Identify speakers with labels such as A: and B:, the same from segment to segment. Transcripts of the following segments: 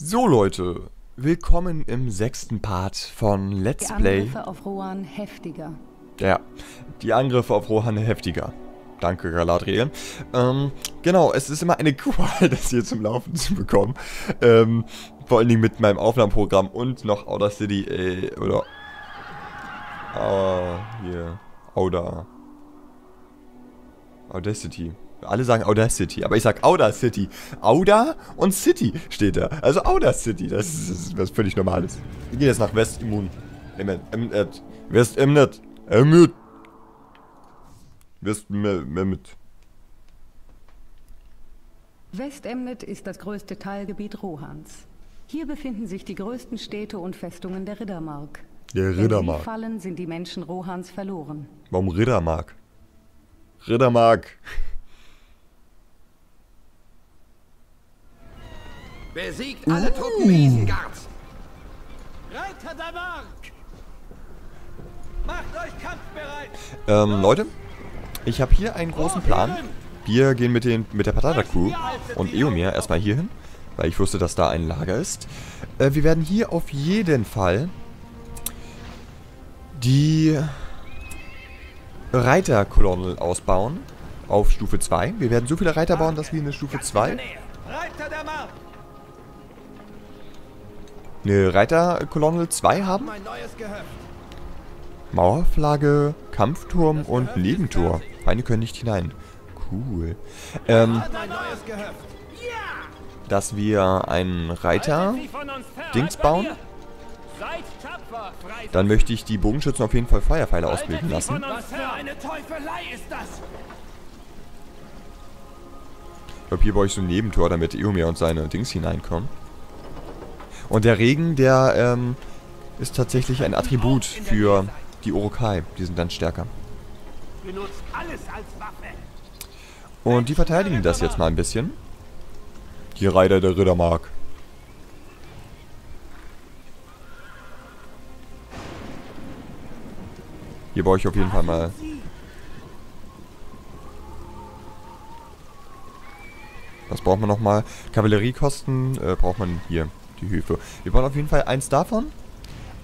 A: So Leute, willkommen im sechsten Part von Let's
B: Die
A: Play.
B: Angriffe auf Rohan heftiger.
A: Ja, die Angriffe auf Rohan heftiger. Danke, Galadriel. Ähm, genau, es ist immer eine Qual, das hier zum Laufen zu bekommen. Ähm, vor allen Dingen mit meinem Aufnahmeprogramm und noch Outer City, äh, oder... Ah, hier. Outer. Audacity. Alle sagen Audacity, aber ich sag Outer City. Outer und City steht da. Also Outer City, das ist, was völlig Normales. Wir gehen jetzt nach West Immun. Amen. Emnet. West Emnet. Emnet. West Emnet.
B: Westemnet ist das größte Teilgebiet Rohans. Hier befinden sich die größten Städte und Festungen der Riddermark.
A: Der
B: Wenn sie
A: Riddermark.
B: fallen, sind die Menschen Rohans verloren.
A: Warum Riddermark? Riddermark.
C: Besiegt alle Truppen Isengards!
D: Reiter der Mark! Macht euch kampfbereit!
A: Ähm, Leute, ich habe hier einen großen Plan. Wir gehen mit, den, mit der Patata-Crew und Eomir erstmal hier hin, weil ich wusste, dass da ein Lager ist. Äh, wir werden hier auf jeden Fall die Reiterkolonne ausbauen auf Stufe 2. Wir werden so viele Reiter bauen, dass wir eine Stufe 2,
D: Reiter der Mark!
A: Eine Reiterkolonne 2 haben. Mauerflagge, Kampfturm und Nebentor. Feinde können nicht hinein. Cool. Ähm, dass wir einen Reiter
D: Sie von uns fern,
A: Dings
D: haltet
A: bauen. Dann möchte ich die Bogenschützen auf jeden Fall Feuerpfeile ausbilden lassen. Ich glaube, hier baue ich so ein Nebentor, damit Eomir und seine Dings hineinkommen. Und der Regen, der ähm, ist tatsächlich ein Attribut für die Urukai. Die sind dann stärker. Und die verteidigen das jetzt mal ein bisschen. Die Reiter der Riddermark. Hier baue ich auf jeden Fall mal Was braucht man nochmal? Kavalleriekosten äh, braucht man hier, die Höfe. Wir bauen auf jeden Fall eins davon.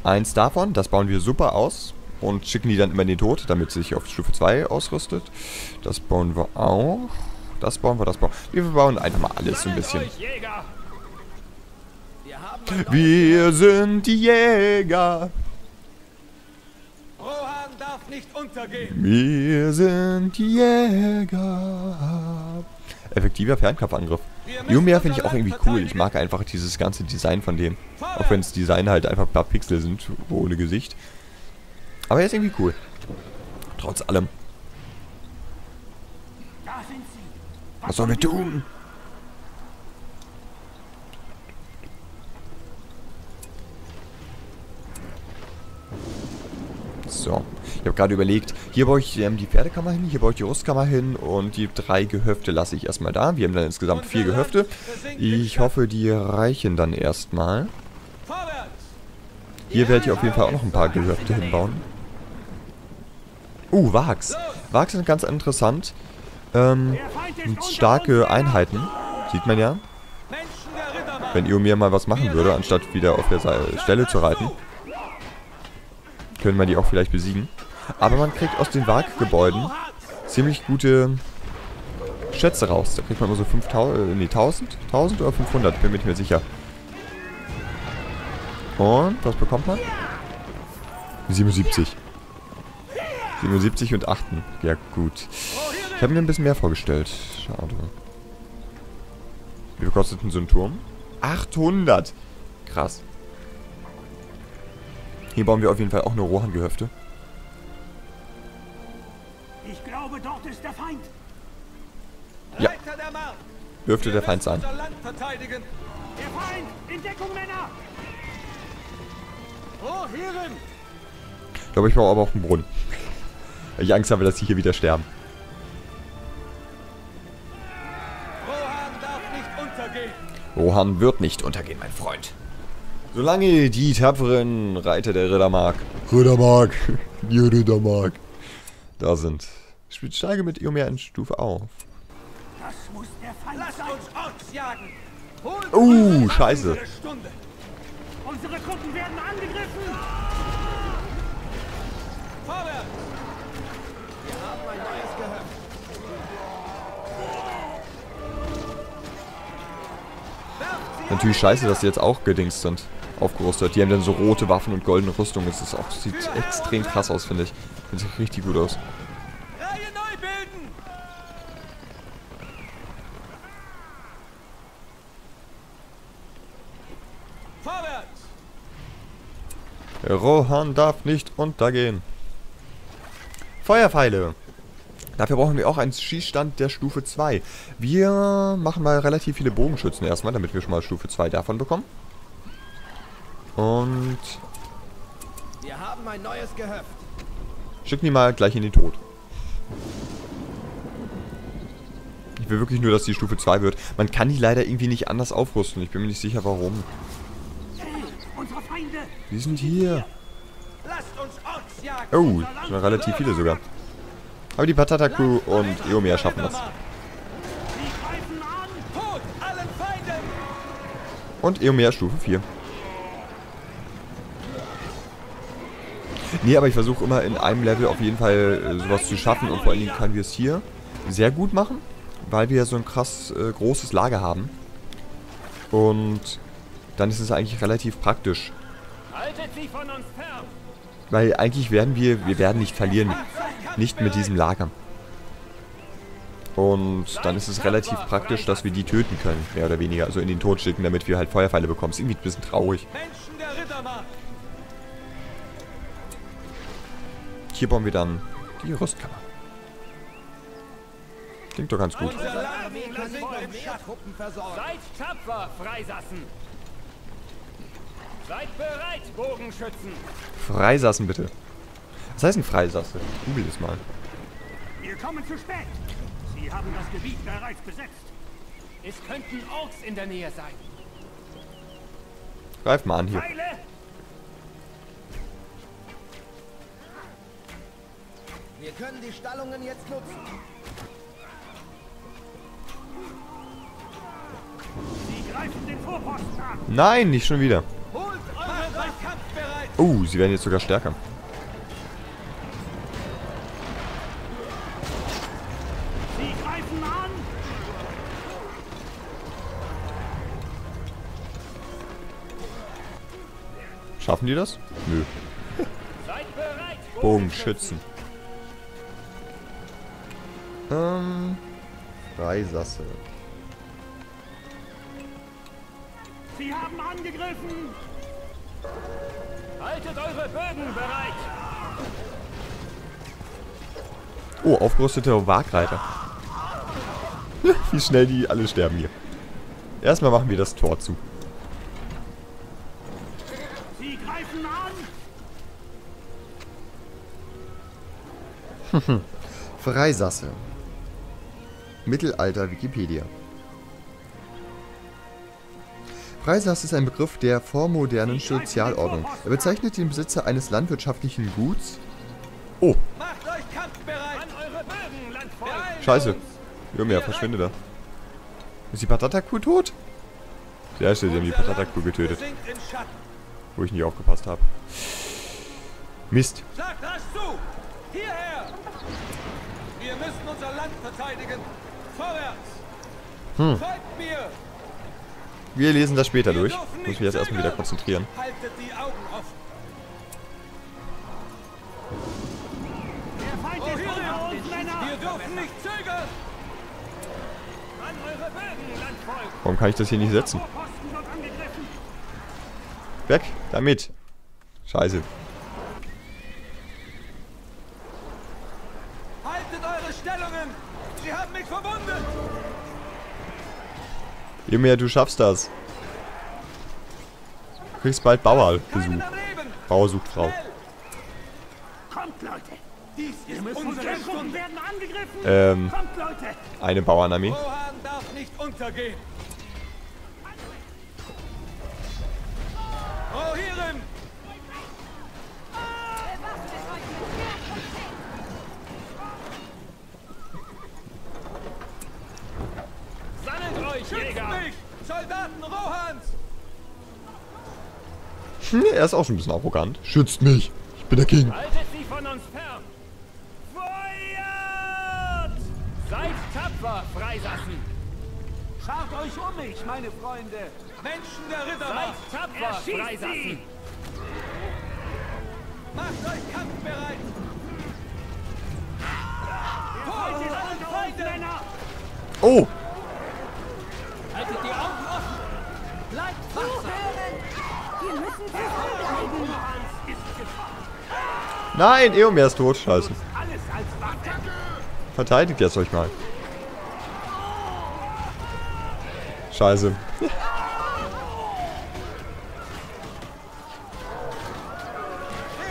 A: Eins davon, das bauen wir super aus. Und schicken die dann immer in den Tod, damit sie sich auf Stufe 2 ausrüstet. Das bauen wir auch. Das bauen wir, das bauen wir. Wir bauen einfach mal alles so ein bisschen.
C: Wir
A: sind die Jäger.
D: Rohan darf nicht untergehen!
A: Wir sind die Jäger. Effektiver Fernkampfangriff. Lumia finde ich auch irgendwie cool. Ich mag einfach dieses ganze Design von dem. Auch wenn das Design halt einfach ein paar Pixel sind, ohne Gesicht. Aber er ist irgendwie cool. Trotz allem. Was sollen wir tun? So. Ich habe gerade überlegt, hier baue ich ähm, die Pferdekammer hin, hier baue ich die Rüstkammer hin und die drei Gehöfte lasse ich erstmal da. Wir haben dann insgesamt vier Gehöfte. Ich hoffe, die reichen dann erstmal. Hier werde ich auf jeden Fall auch noch ein paar Gehöfte hinbauen. Uh, Wags. Wags sind ganz interessant. Ähm, starke! Einheiten. Sieht man ja. Wenn Iomir mal was machen würde, anstatt wieder auf der Stelle zu reiten, können wir die auch vielleicht besiegen. Aber man kriegt aus den Waggebäuden ziemlich gute Schätze raus. Da kriegt man immer so 5000, äh, nee, 1000? 1000 oder 500, bin mir nicht mehr sicher. Und, was bekommt man? 77. 77 und 8. Ja, gut. Ich habe mir ein bisschen mehr vorgestellt. Schade. Wie viel kostet denn so ein Turm? 800! Krass. Hier bauen wir auf jeden Fall auch eine Rohan-Gehöfte.
D: Ich glaube, dort ist der Feind!
A: Ja. Dürfte der Feind sein.
D: Der Feind! In Deckung, Männer! Oh, Herren!
A: Ich glaube, ich baue aber auch einen Brunnen. Weil ich Angst habe, dass sie hier wieder sterben.
D: Rohan darf nicht untergehen!
A: Rohan wird nicht untergehen, mein Freund. Solange die tapferen Reiter der Rittermark. Rittermark. Die Rittermark. Da sind. Spielt Steige mit Iomir in Stufe auf.
D: Das muss der Fall Lass sein. uns Orks jagen. Holt
A: uh, scheiße.
D: Unsere Kunden werden angegriffen. Vorwärts. Wir haben ein neues Gehöft.
A: Natürlich scheiße, dass sie jetzt auch gedingst sind. Aufgerüstet. Die haben dann so rote Waffen und goldene Rüstung. Das ist auch, sieht extrem krass aus, finde ich. Das sieht richtig gut aus. Rohan darf nicht untergehen. Feuerpfeile. Dafür brauchen wir auch einen Schießstand der Stufe 2. Wir machen mal relativ viele Bogenschützen erstmal, damit wir schon mal Stufe 2 davon bekommen. Und
C: Wir haben ein neues Gehöft.
A: schicken die mal gleich in den Tod. Ich will wirklich nur, dass die Stufe 2 wird. Man kann die leider irgendwie nicht anders aufrüsten. Ich bin mir nicht sicher, warum. Die sind hier. Oh, das sind relativ viele sogar. Aber die Patata Crew und Eomer schaffen das. Und Eomer Stufe 4. Nee, aber ich versuche immer in einem Level auf jeden Fall äh, sowas zu schaffen und vor allen Dingen können wir es hier sehr gut machen, weil wir so ein krass äh, großes Lager haben. Und dann ist es eigentlich relativ praktisch, weil eigentlich werden wir, wir werden nicht verlieren, nicht mit diesem Lager. Und dann ist es relativ praktisch, dass wir die töten können, mehr oder weniger, also in den Tod schicken, damit wir halt Feuerpfeile bekommen. Ist irgendwie ein bisschen traurig.
C: Menschen der Rittermacht!
A: Hier bauen wir dann die Rüstkammer. Klingt doch ganz gut.
D: Seid tapfer, Freisassen! Seid bereit, Bogenschützen!
A: Freisassen bitte. Was heißt ein Freisasse? Google es mal.
D: Wir kommen zu spät! Sie haben das Gebiet bereits besetzt. Es könnten Orks in der Nähe sein.
A: Greif mal an hier.
D: Pfeile!
C: Wir können die Stallungen jetzt nutzen.
D: Sie greifen den Vorposten an!
A: Nein, nicht schon wieder. Oh, sie werden jetzt sogar stärker.
D: Sie greifen an!
A: Schaffen die das? Nö.
D: Seid bereit,
A: Bogenschützen. Ähm. Freisasse.
D: Sie haben angegriffen! Haltet eure Bögen bereit!
A: Oh, aufgerüstete Wagreiter. Wie schnell die alle sterben hier. Erstmal machen wir das Tor zu.
D: Sie greifen an!
A: Freisasse. Mittelalter Wikipedia. Freisasse ist ein Begriff der vormodernen Sozialordnung. Er bezeichnet den Besitzer eines landwirtschaftlichen Guts. Oh,
C: Macht euch kampfbereit!
D: An eure Bögen, Landvolk!
C: Beeilen
A: scheiße. Junge, verschwinde da. Ist die Patata-Kuh tot? Sehr schön, sie haben die Patata-Kuh getötet, wo ich nicht aufgepasst habe. Mist.
C: Wir müssen unser Land verteidigen. Vorwärts!
A: Hm.
C: Folgt mir!
A: Wir lesen das später
C: Wir
A: durch. Muss mich jetzt erstmal wieder konzentrieren.
C: Haltet die Augen offen.
D: Der Feind
C: Oh,
D: ist unter uns,
C: Wir
D: Männer!
C: dürfen nicht zögern!
D: An eure Bögen, Landvolk!
A: Warum kann ich das hier nicht setzen? Weg, damit. Scheiße.
C: Haltet eure Stellungen! Sie haben mich verwundet!
A: Junge, du schaffst das. Du kriegst bald Bauer
C: Keinen
A: Besuch.
C: am Leben!
A: Bauer sucht Frau.
D: Kommt, Leute!
C: Dies
D: Wir
C: ist
D: müssen
C: unsere
D: unsere Truppen
C: Stunde!
D: werden angegriffen!
A: Ähm,
D: Kommt, Leute!
A: eine Bauernarmee.
C: Rohan darf nicht untergehen! Soldaten Rohans!
A: Hm, er ist auch schon ein bisschen arrogant. Schützt mich. Ich bin der King.
D: Haltet sie von uns fern! Feuert! Seid tapfer, Freisassen! Schart euch um mich, meine Freunde.
C: Menschen der
D: Seid
C: Rittermacht,
D: tapfer, Freisassen.
C: macht euch kampfbereit!
D: Seid alle
C: Feinde!
D: Männer?
A: Oh!
C: Haltet die Augen offen! Bleibt wachsam!
B: Wir müssen zusammenbleiben.
D: Hans ist Gefahr.
A: Nein, Eomer ist tot. Scheiße. Verteidigt jetzt euch mal. Scheiße.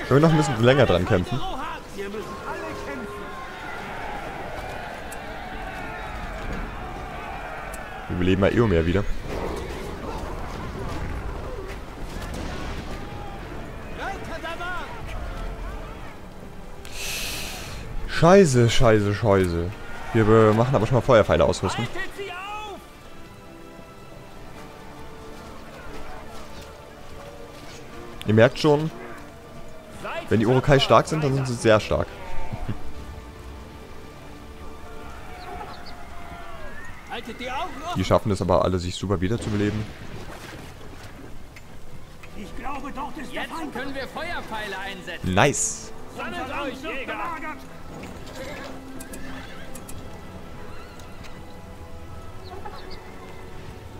A: Können wir noch ein bisschen länger dran kämpfen?
D: Wir
A: beleben mal Eomer wieder.
C: Reiter der Macht!
A: Scheiße, scheiße, scheiße. Wir be- machen aber schon mal Feuerpfeile ausrüsten. Ihr merkt schon, wenn die Urukai stark sind, dann sind sie sehr stark.
C: Haltet die
A: schaffen es aber alle, sich super wiederzubeleben.
D: Ich glaube, ist der Feind.
C: können wir Feuerpfeile einsetzen!
A: Nice.
D: Sammelt euch, Jäger.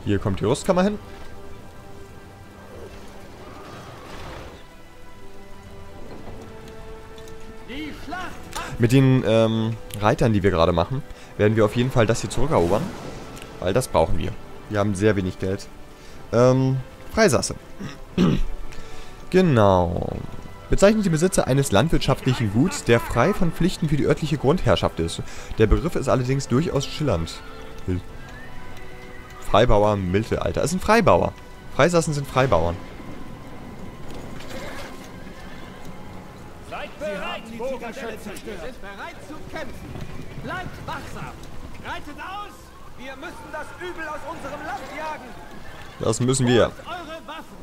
A: Hier kommt die Rüstkammer hin. Mit den ähm, Reitern, die wir gerade machen, werden wir auf jeden Fall das hier zurückerobern. Weil das brauchen wir. Wir haben sehr wenig Geld. Ähm, Freisasse. genau. Bezeichnet die Besitzer eines landwirtschaftlichen Guts, der frei von Pflichten für die örtliche Grundherrschaft ist. Der Begriff ist allerdings durchaus schillernd. Freibauer Mittelalter. Es sind Freibauer. Freisassen sind Freibauern.
D: Seid bereit, Bogenschützen.
C: Wir sind bereit zu kämpfen! Bleibt wachsam!
D: Reitet aus!
C: Wir müssen das Übel aus unserem Land jagen!
A: Das müssen wir.
C: Holt eure Waffen!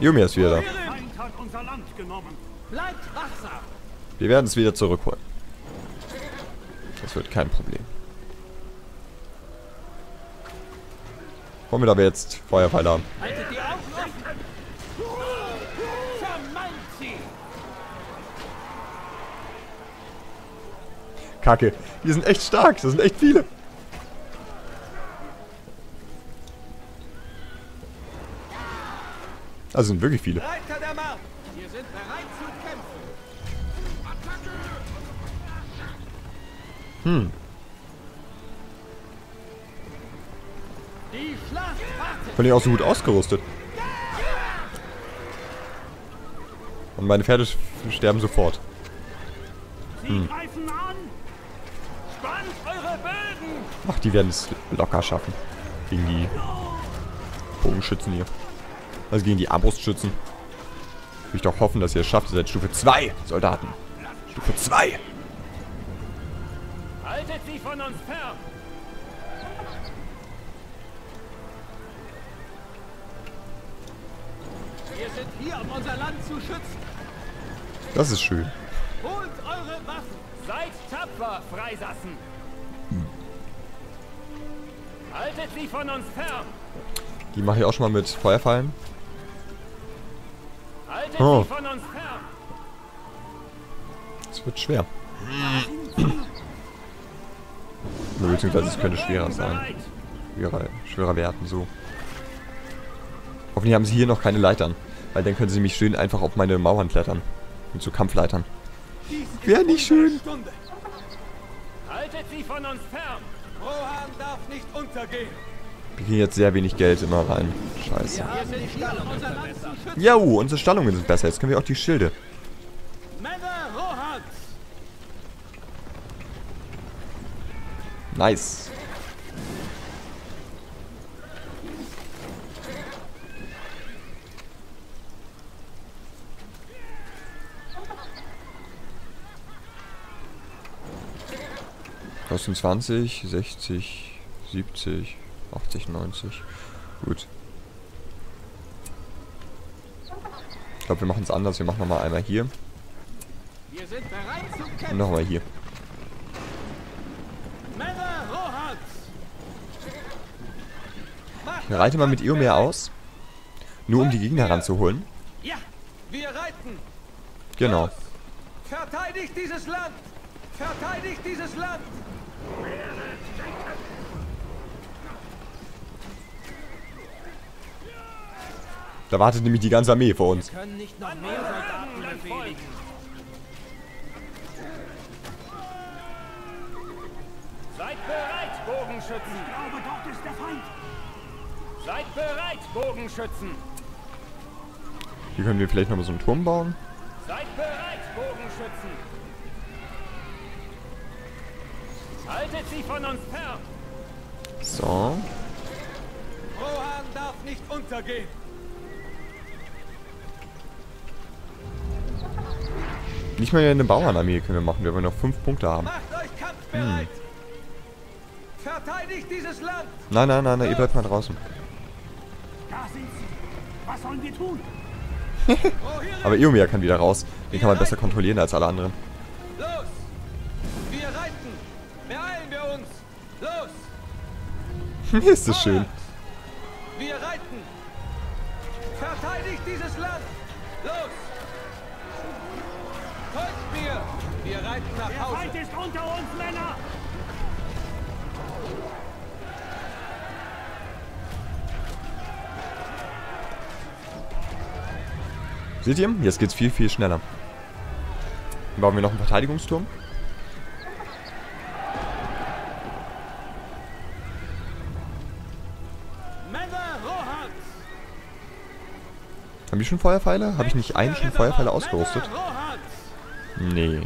A: Yumi ist wieder da. Wir werden es wieder zurückholen. Das wird kein Problem. Womit wir jetzt Feuerpfeile haben.
C: Haltet die Augen!
A: Kacke. Die sind echt stark. Das sind echt viele. Also sind wirklich viele.
C: Reiter
A: Von denen auch so gut ausgerüstet. Und meine Pferde sterben sofort.
D: Sie
A: Hm.
D: greifen an! Spannt eure Bögen!
A: Ach, die werden es locker schaffen. Gegen die Bogenschützen hier. Also gegen die Armbrustschützen. Will ich doch hoffen, dass ihr es schafft. Ihr seid Stufe 2, Soldaten. Stufe 2.
D: Haltet sie von uns fern!
C: Wir sind hier, um unser Land zu schützen!
A: Das ist schön.
C: Holt eure Waffen!
D: Seid tapfer, Freisassen! Haltet sie von uns fern!
A: Die mache ich auch schon mal mit Feuerfallen.
D: Haltet
A: Oh.
D: sie von uns fern!
A: Es wird schwer. Beziehungsweise es könnte schwerer sein. Schwerer, schwerer werden, so. Hoffentlich haben sie hier noch keine Leitern. Weil dann können sie mich schön einfach auf meine Mauern klettern. Mit so Kampfleitern. Wäre nicht schön.
C: Stunde!
D: Haltet sie von uns fern!
C: Rohan darf nicht untergehen!
A: Wir kriegen jetzt sehr wenig Geld immer rein. Scheiße.
C: Zu!
A: Ja, uh, unsere Stallungen sind besser. Jetzt können wir auch die Schilde. Nice. Kosten 20, 60, 70, 80, 90. Gut. Ich glaube, wir machen es anders. Wir machen nochmal einmal hier und nochmal hier. Ich reite mal mit Eomer aus. Nur um die Gegner ranzuholen.
C: Ja, wir reiten.
A: Genau.
C: Verteidigt dieses Land. Verteidigt dieses Land.
A: Da wartet nämlich die ganze Armee vor uns.
D: Können nicht noch mehr Soldaten befehligen. Seid bereit, Bogenschützen! Ich glaube, dort ist der Feind! Seid bereit, Bogenschützen!
A: Hier können wir vielleicht noch mal so einen Turm bauen.
D: Seid bereit, Bogenschützen! Haltet sie von uns fern!
A: So.
C: Rohan darf nicht untergehen.
A: Nicht mal eine Bauernarmee können wir machen, wir wollen noch fünf Punkte haben.
C: Macht euch kampfbereit. Verteidigt dieses Land.
A: Nein, nein, nein, nein, ihr bleibt mal draußen.
D: Da sind sie! Was sollen wir tun?
A: Aber Eomer kann wieder raus. Den kann man besser kontrollieren als alle anderen.
C: Los.
A: Ist das schön.
C: Wir reiten. Verteidigt dieses Land. Los. Folgt mir. Wir reiten nach
D: Der
C: Hause.
D: Feind ist unter uns, Männer!
A: Seht ihr? Jetzt geht's viel, viel schneller. Bauen wir noch einen Verteidigungsturm. Haben die schon Feuerpfeile? Habe ich nicht einen schon Feuerpfeile ausgerüstet? Nee,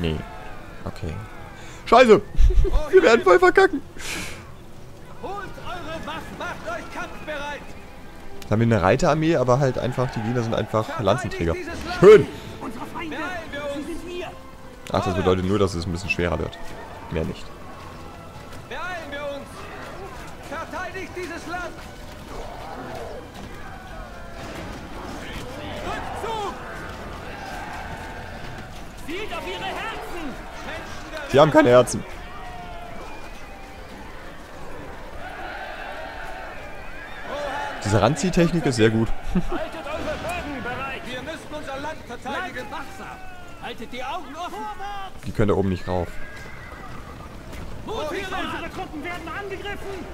A: nee. Okay. Scheiße! Wir werden voll verkacken.
C: Holt eure Waffen. Macht euch kampfbereit.
A: Jetzt haben wir eine Reiterarmee, aber halt einfach, die Gegner sind einfach Lanzenträger. Schön! Ach, das bedeutet nur, dass es ein bisschen schwerer wird. Mehr nicht. Sie haben keine Herzen. Diese Randziehtechnik ist sehr gut.
D: Haltet eure Bögen bereit!
C: Wir müssen unser Land verteidigen.
D: Bleibt wachsam! Haltet die Augen offen!
A: Die können da oben nicht rauf.
C: Rohirrim.
D: Unsere Truppen werden angegriffen!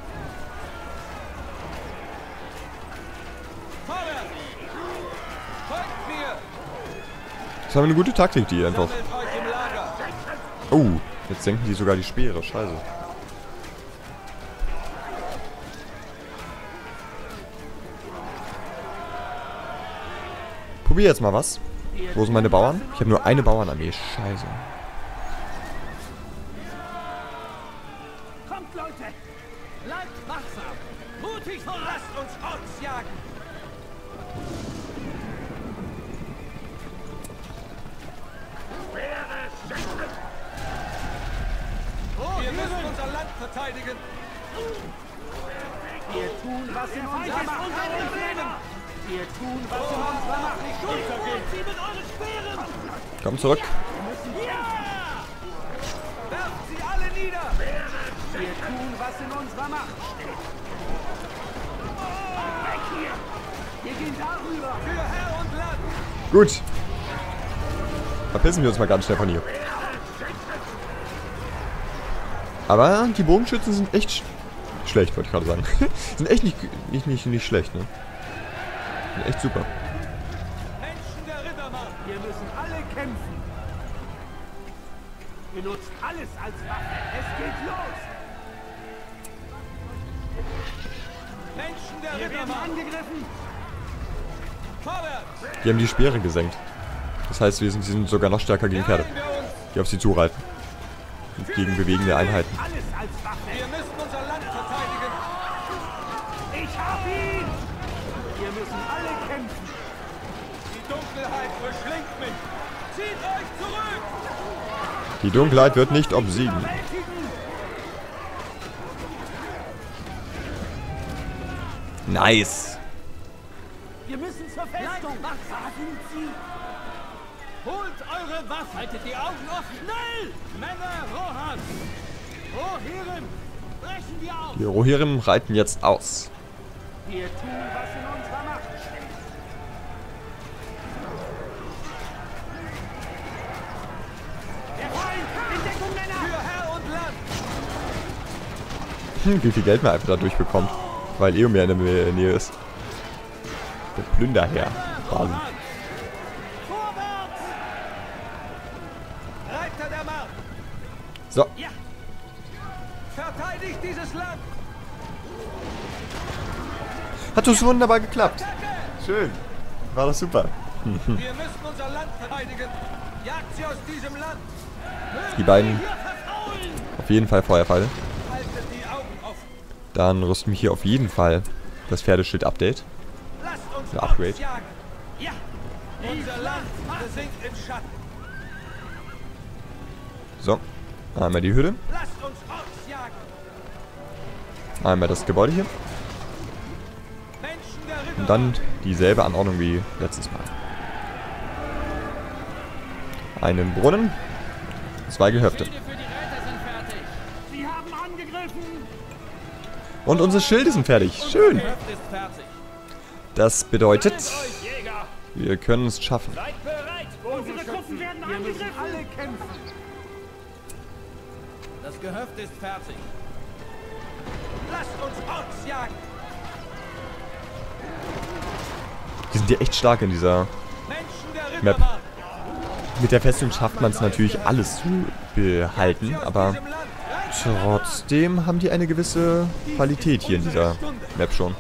C: Vorwärts. Folgt mir.
A: Das ist aber eine gute Taktik, die einfach. Oh, jetzt senken die sogar die Speere. Scheiße. Probier jetzt mal was. Wo sind meine Bauern? Ich habe nur eine Bauernarmee. Scheiße.
D: Kommt, Leute!
C: Bleibt wachsam. Mutig voran. Lasst uns ausjagen. Wir müssen unser Land verteidigen.
D: Wir tun, was in unserer Macht steht! Wir tun, was in unserer Macht nicht untergeht! Sie mit euren Speeren!
A: Komm zurück.
C: Werft sie alle nieder.
D: Wir tun, was in unserer Macht steht! Weg hier! Wir gehen darüber!
C: Für Herr und Land.
A: Gut. Verpissen wir uns mal ganz schnell von hier. Aber die Bogenschützen sind echt sch schlecht, wollte ich gerade sagen. sind echt nicht, nicht, nicht, nicht schlecht, ne? Sind echt super.
C: Menschen der Rittermacht.
D: Wir müssen alle kämpfen! Benutzt alles als Waffe! Es geht los!
C: Menschen der
D: Wir angegriffen!
C: Vorwärts.
A: Die haben die Speere gesenkt. Das heißt, wir sind, sie sind sogar noch stärker gegen Pferde, die auf sie zureiten. Gegen bewegende Einheiten.
C: Wir müssen unser Land verteidigen.
D: Ich hab ihn! Wir müssen alle kämpfen!
C: Die Dunkelheit verschlingt mich. Zieht euch zurück.
A: Die Dunkelheit wird nicht obsiegen. Nice.
D: Wir müssen zur Festung! Da sind sie!
C: Holt eure Waffen.
D: Haltet die Augen offen! Schnell!
C: Männer Rohan. Rohirrim.
D: Brechen wir auf!
A: Die Rohirrim reiten jetzt aus.
D: Wir tun, was in unserer Macht steht. Der Feind! In Deckung, Männer!
C: Für Herr und Land!
A: Hm, wie viel Geld man einfach dadurch bekommt. Weil Eomer in der Nähe ist. Der Plünderherr. Quasi.
D: Vorwärts!
C: Reiter der Mark!
A: So,
D: Ja!
C: Verteidigt dieses Land!
A: hat das wunderbar geklappt.
C: Attacke!
A: Schön. War das super.
C: Wir müssen unser Land verteidigen! Jagt sie aus diesem Land!
A: Die beiden auf jeden Fall Feuerpfeile.
C: Haltet die Augen offen!
A: Dann rüsten wir hier auf jeden Fall das Pferdeschild-Update.
C: Lasst uns
A: Der Upgrade.
D: Ja!
C: Unser Land versinkt im Schatten!
A: So, einmal die Hütte. Einmal das Gebäude hier. Und dann dieselbe Anordnung wie letztes Mal. Einen Brunnen. Zwei Gehöfte. Und unsere Schilde sind fertig. Schön. Das bedeutet, wir können es schaffen.
D: Unsere Truppen werden angegriffen!
C: Alle kämpfen! Das Gehöft ist fertig! Lasst uns Orks jagen!
A: Die sind ja echt stark in dieser... Map. Mit der Festung schafft man es natürlich alles zu behalten, aber trotzdem haben die eine gewisse Qualität hier in dieser Map schon.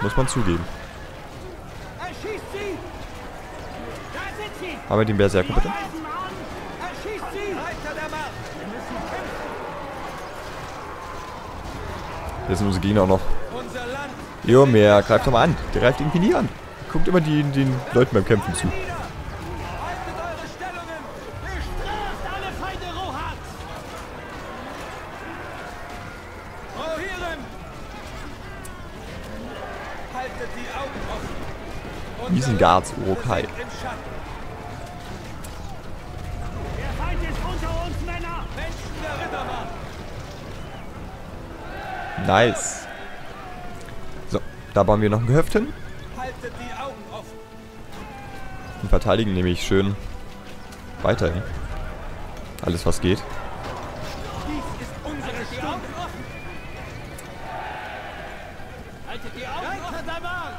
A: Muss man zugeben. Haben wir den Berserker bitte?
D: Greifen an! Erschießt sie!
C: Reiter der Mark!
A: Jetzt sind unsere Gegner auch noch. Jo, mehr greift doch mal an. Der greift irgendwie nie an. Guckt immer die, den Leuten beim Kämpfen zu.
C: Land
A: Urukai.
D: Der Feind ist unter uns, Männer!
C: Menschen der Rittermark!
A: Nice. So, da bauen wir noch ein Gehöft hin
C: Haltet die Augen offen!
A: und verteidigen nämlich schön weiterhin. Alles was geht.
C: Dies ist unsere Stunde!
D: Haltet die Augen offen! der Mark!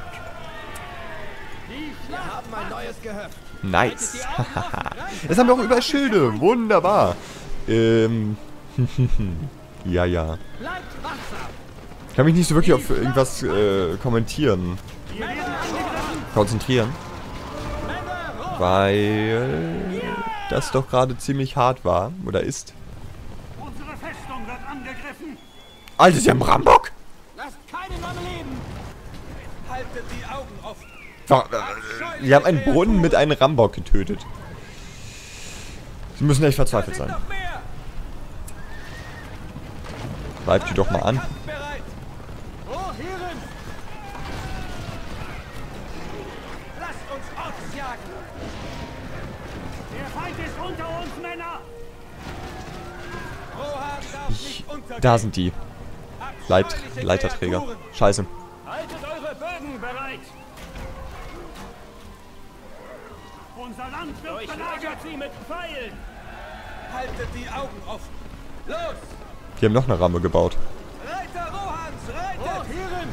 D: Die Schlacht
C: haben ein neues Gehöft!
A: Nice. Jetzt haben wir auch überall Schilde. Wunderbar. Ähm. ja, ja.
D: bleibt!
A: Ich kann mich nicht so wirklich auf irgendwas äh, kommentieren. Konzentrieren. Weil das doch gerade ziemlich hart war. Oder ist.
D: Unsere Festung wird angegriffen!
A: Alter, sie haben Rambock?
D: Lasst keinen am Leben!
C: Haltet die Augen offen!
A: Wa- äh, haben einen Brunnen mit einem Rambock getötet. Sie müssen echt verzweifelt sein. Greift die doch mal an. Da sind die Leit Leiterträger. Scheiße.
D: Haltet eure Bögen bereit! Unser Land wird belagert sie mit Pfeilen!
C: Haltet die Augen offen! Los!
A: Die haben noch eine Ramme gebaut.
C: Reiter Rohans, reitet!
D: Rohirrim!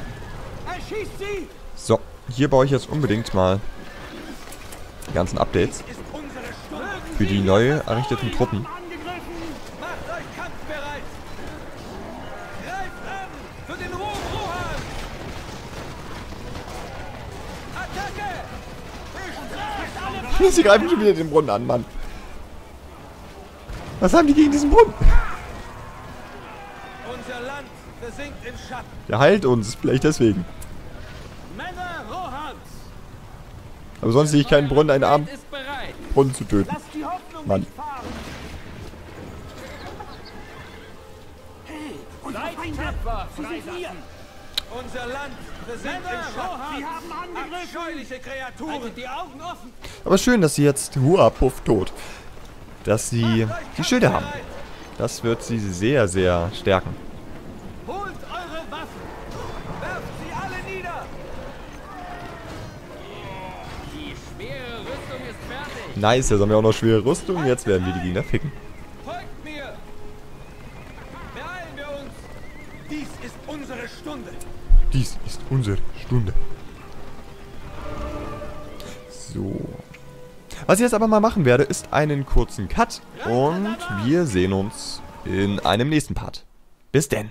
D: Erschießt sie!
A: So, hier baue ich jetzt unbedingt mal die ganzen Updates für die neu errichteten Truppen. Sie greifen schon wieder den Brunnen an, Mann. Was haben die gegen diesen Brunnen?
C: Unser Land versinkt im Schatten.
A: Der heilt uns, vielleicht deswegen.
D: Männer Rohans!
A: Aber sonst sehe ich keinen Brunnen, einen armen
D: bereit!
A: Brunnen zu töten.
D: Lasst die Hoffnung
A: Mann.
D: nicht fahren! Hey, Seid tapfer, Freilassen!
C: Unser Land versinkt im Schatten.
D: Sie haben angegriffen!
C: Abscheuliche Kreaturen!
D: die Augen offen!
A: Aber schön, dass sie jetzt Hua Puff tot. Dass sie die Schilde haben. Das wird sie sehr, sehr stärken.
C: Holt eure Waffen! Werft sie alle nieder!
E: Die schwere Rüstung ist fertig.
A: Nice, jetzt haben wir auch noch schwere Rüstung. Jetzt werden wir die Gegner ficken. Was ich jetzt aber mal machen werde, ist einen kurzen Cut. Und wir sehen uns in einem nächsten Part. Bis denn.